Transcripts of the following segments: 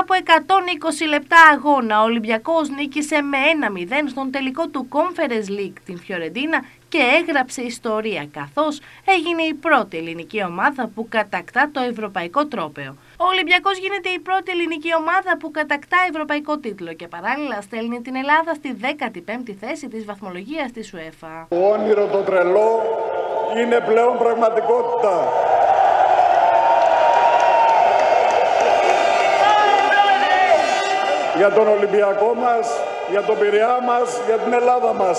από 120 λεπτά αγώνα, ο Ολυμπιακός νίκησε με 1-0 στον τελικό του Conference League την Φιωρεντίνα και έγραψε ιστορία, καθώς έγινε η πρώτη ελληνική ομάδα που κατακτά το ευρωπαϊκό τρόπεο. Ο Ολυμπιακός γίνεται η πρώτη ελληνική ομάδα που κατακτά ευρωπαϊκό τίτλο και παράλληλα στέλνει την Ελλάδα στη 15η θέση της βαθμολογίας της UEFA. Το όνειρο το τρελό είναι πλέον πραγματικότητα. Για τον Ολυμπιακό μας, για τον Πειραιά μας, για την Ελλάδα μας.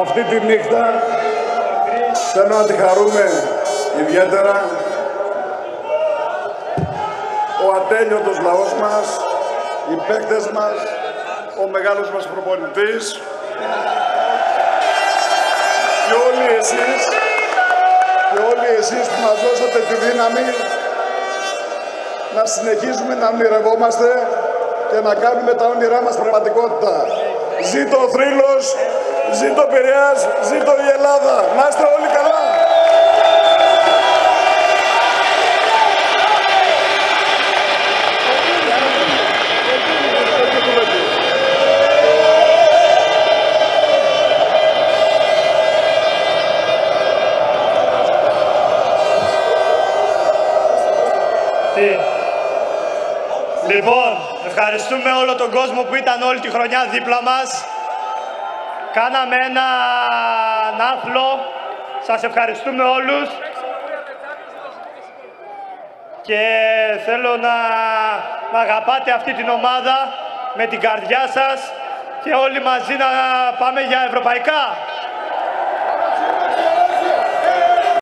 Αυτή τη νύχτα θέλω να τη χαρούμε ιδιαίτερα ο ατέλειωτος λαός μας, οι παίκτες μας, ο μεγάλος μας προπονητής και όλοι εσείς και όλοι εσείς που μας δώσατε τη δύναμη να συνεχίζουμε να ονειρευόμαστε και να κάνουμε τα όνειρά μας πραγματικότητα. Ζήτω ο θρύλος, ζήτω ο Πειραιάς, ζήτω η Ελλάδα. Να είστε όλοι καλά. Λοιπόν, ευχαριστούμε όλο τον κόσμο που ήταν όλη τη χρονιά δίπλα μας. Κάναμε ένα άθλο. Σας ευχαριστούμε όλους. Και θέλω να, να αγαπάτε αυτή την ομάδα με την καρδιά σας και όλοι μαζί να πάμε για ευρωπαϊκά.